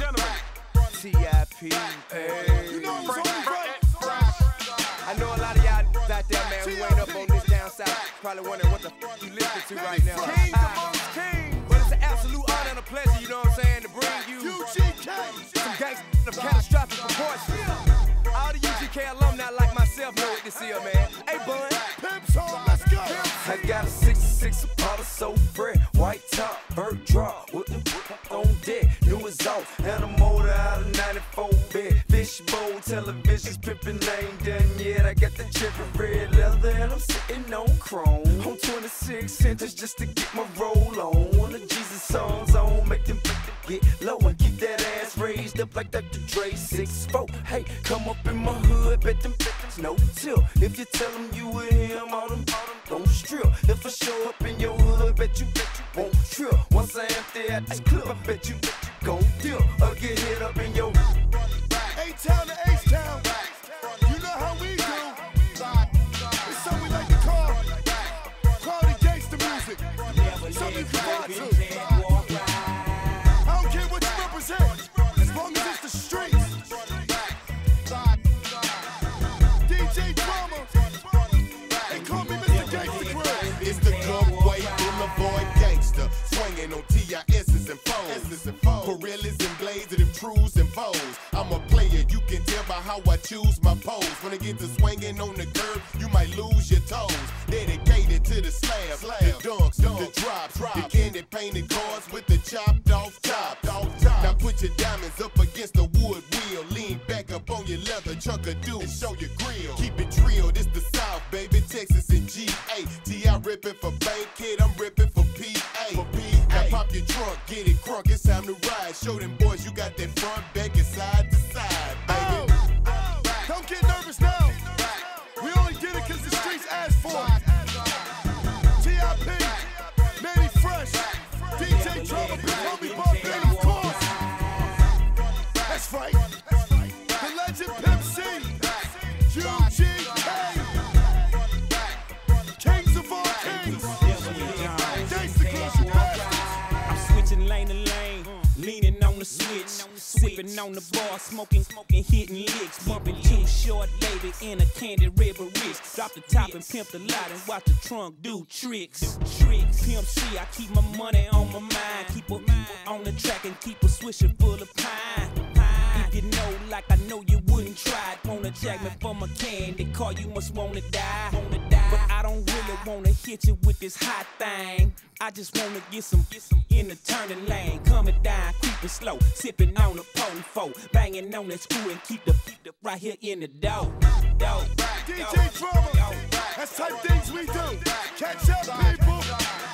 gentlemen, T.I.P. Hey. You know was only right. I know a lot of y'all out there, man, who ain't up on this down south, probably wondering what the f you listening to right now. King Ah. But it's an absolute honor and a pleasure, you know what I'm saying, to bring you UGK. some gangsters of catastrophic proportions. Like myself know what this is, man. Hey, bud. Pimps on, let's go. I got a 66 Apollo so fresh, white top, bird drop, with the on deck, new is off, and a motor out of 94 bed, fishbowl, televisions, pimpin' name done yet. I got the trippin' red leather, and I'm sitting on chrome. On 26 centers just to get my roll on. One of Jesus songs up like Dr. Dre 6'4. Hey, come up in my hood, bet them, them no till. If you tell them you with him, all them, all them don't strip. If I show up in your hood, bet you, bet you won't trip. Once I empty at this clip, I bet you, bet you gon' deal. Or get hit up in your A-Town to The Gumway Boulevard gangster, swinging on TIS's and phones. Gorillas and blades them trues and foes. I'm a player, you can tell by how I choose my pose. When I get to swinging on the curb, you might lose your toes. Dedicated to the slab, the dunks, the drops, the candy painted cars with the chopped off top. Now put your diamonds up against the wood wheel. Lean back up on your leather chunk of dude and show your grill. Keep it drilled, it's the South, baby, Texas and GA. Ripping for kid. I'm ripping for PA. Now pop your trunk, get it crunk, it's time to ride. Show them boys you got that front, back, and side to side, Oh, baby. don't get nervous now. We only did it because the streets asked for it. Lane to lane, leaning on the switch, sipping on the bar, smoking, smoking, hitting licks, bumping Too $hort, baby, in a candy river wrist. Drop the top and pimp the lot and watch the trunk do tricks. Tricks, Pimp C, I keep my money on my mind, keep her on the track and keep a swisher full of pine. If you know, like I know you wouldn't try wanna jack me for my candy car, you must wanna die. Don't really wanna hit you with this hot thing. I just wanna get some, get some in the turning lane, coming down, creeping slow, sipping on the potent foe, banging on that screw and keep the, keep the right here in the dough. Dough. DJ Drama, that's type things we do. Catch up, people.